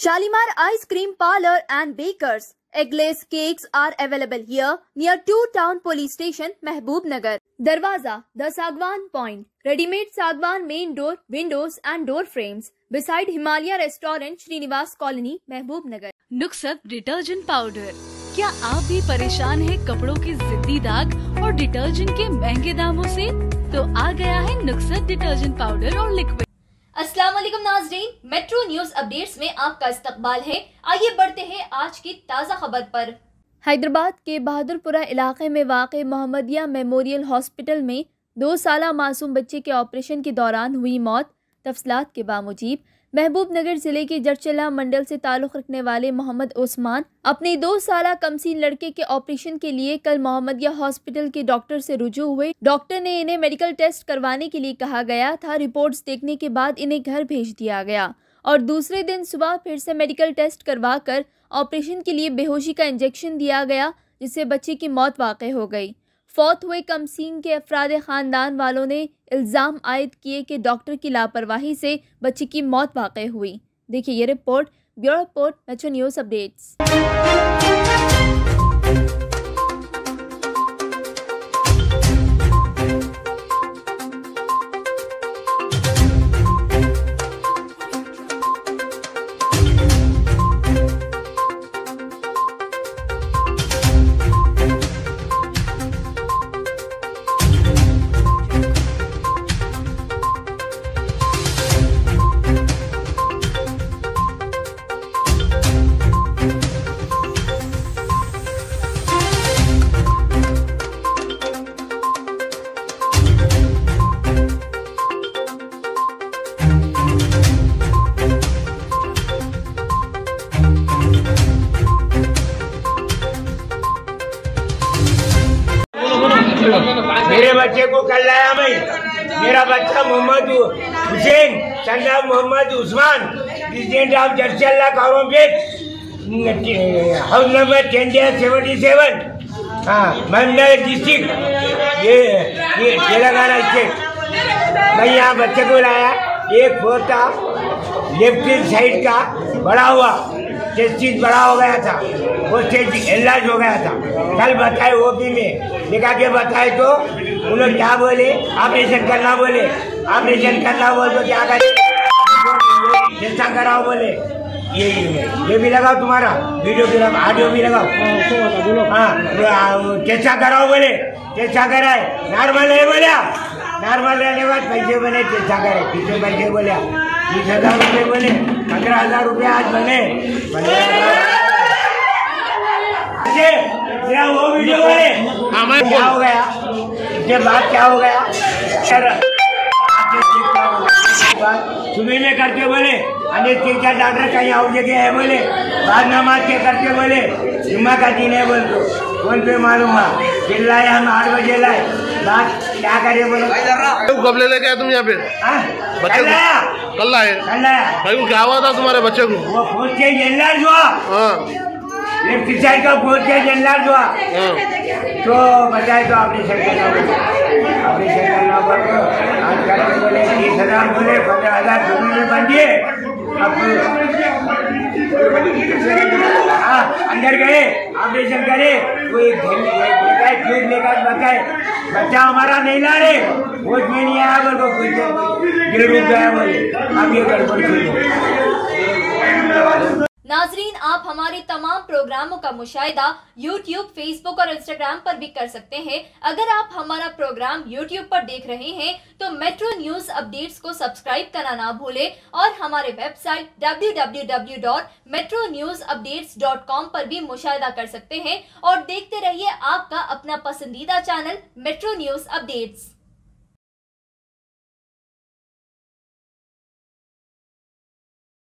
Shalimar Ice Cream Parlor and Bakers. Eggless cakes are available here near Two Town Police Station, Mehboob Nagar. Darwaza, the Sagwan Point. Ready-made Sagwan main door, windows and door frames. Beside Himalaya Restaurant, Srinivas Colony, Mehboob Nagar. नुक्सत detergent powder क्या आप भी परेशान हैं कपड़ों की जिद्दी दाग और डिटर्जेंट के महँगे दामों से तो आ गया है नुक्सत डिटर्जेंट पाउडर और लिक्विड अस्सलाम वालेकुम नाजरीन, मेट्रो न्यूज़ अपडेट्स में आपका इस्तकबाल है। आइए बढ़ते हैं आज की ताज़ा खबर पर। हैदराबाद के बहादुरपुरा इलाके में वाक़ मोहम्मदिया मेमोरियल हॉस्पिटल में दो साल मासूम बच्चे के ऑपरेशन के दौरान हुई मौत, तफसलात के बामुजीब महबूब नगर ज़िले के जरचला मंडल से ताल्लुक़ रखने वाले मोहम्मद ओस्मान अपने दो साल कमसीन लड़के के ऑपरेशन के लिए कल मोहम्मदिया हॉस्पिटल के डॉक्टर से रुजू हुए। डॉक्टर ने इन्हें मेडिकल टेस्ट करवाने के लिए कहा गया था। रिपोर्ट्स देखने के बाद इन्हें घर भेज दिया गया और दूसरे दिन सुबह फिर से मेडिकल टेस्ट करवा कर ऑपरेशन के लिए बेहोशी का इंजेक्शन दिया गया, जिससे बच्चे की मौत वाक़ हो गई। फौत हुए कमसीन के अफराद ख़ानदान वालों ने इल्ज़ाम आयद किए कि डॉक्टर की लापरवाही से बच्चे की मौत वाक़ हुई। देखिए ये report bureau report metro news updates बच्चे को कल लाया मैं। मेरा बच्चा मोहम्मद हुसैन संडा मोहम्मद उस्मान, प्रेसिडेंट ऑफ़ जर्सल्ला complex house number ten dare seventy seven. हाँ महमनगर डिस्ट्रिक्ट, ये तेलंगाना स्टेट। मैं यहाँ बच्चे को लाया। एक फोटा लेफ़्ट साइड का बड़ा हुआ। चेस्टिस बड़ा हो गया था। वो चेस्ट इलाज हो गया था। कल बताए ओपी में। लिखा के बताए तो उन लोग क्या बोले? ऑपरेशन करना बोले। ऑपरेशन करना बोले तो क्या करे जैसा कराओ बोले। ये ये भी लगाओ तुम्हारा। वीडियो भी लगाओ ऑडियो भी लगाओ। हाँ कैसा कराओ बोले? कैसा कराए? नॉर्मल है बोलिया नॉर्मल रहने बाद पैसे बने कैसा करे पीछे पैसे बोलिया बीस हज़ार रुपये बोले। पंद्रह हज़ार रुपये आज बने। पंद्रह वो वीडियो बोले क्या हो गया? इसके बाद क्या हो गया? सुबह में करके बोले अनेक तीन चार डॉक्टर कहीं और जगह है बोले बाद नमाज़ के करके बोले जुम्मा का दिन है बोल दो फ़ोन पे मालूम फिर लाए हम आठ बजे लाए। बात क्या करे बोलो? कब ले लेके आए तुम यहाँ पे? हाँ? बच्चे कल को- लाया। कल लाए? कल लाया। भाई क्या हुआ था तुम्हारे बच्चे को। वो फ़ोन के हुआ हाँ। साइड का के जनरल हुआ हाँ तो बताए तो तो बोले? तीस हज़ार बोले पंद्रह हज़ार में हाँ अंदर गए, ऑपरेशन करे। वो एक घड़ी लेकर बताए बच्चा हमारा नहीं ला रहे। वोट में नहीं आया, बोल, कोई गिर रुक गया, बोले। अब ये नाजरीन, आप हमारे तमाम प्रोग्रामों का मुशाहिदा यूट्यूब फेसबुक और इंस्टाग्राम पर भी कर सकते हैं। अगर आप हमारा प्रोग्राम यूट्यूब पर देख रहे हैं तो मेट्रो न्यूज़ अपडेट्स को सब्सक्राइब करना ना भूलें और हमारे वेबसाइट www.metronewsupdates.com पर भी मुशाहिदा कर सकते हैं और देखते रहिए आपका अपना पसंदीदा चैनल मेट्रो न्यूज़ अपडेट्स